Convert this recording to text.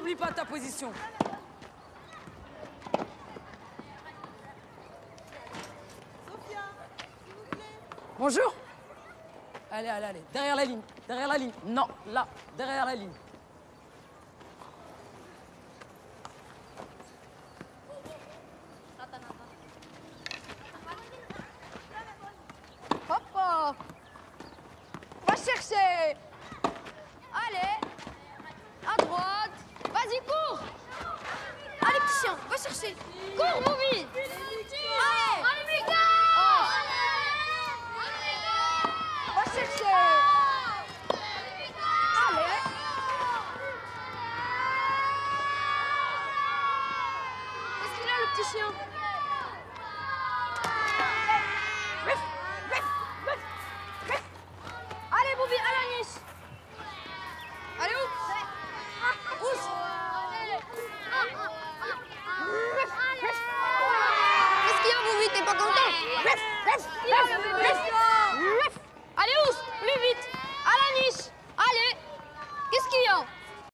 N'oublie pas ta position. Bonjour. Allez, allez, allez. Derrière la ligne. Derrière la ligne. Non, là. Derrière la ligne. Hop hop Va chercher Allez À droite Vas-y, cours Va chercher Cours, Bobby Allez Va chercher Allez Qu'est-ce qu'il a, le petit chien t'es pas content Ruff, ruff, ruff, Allez, Ous, plus vite. À la niche. Allez. Qu'est-ce qu'il y a?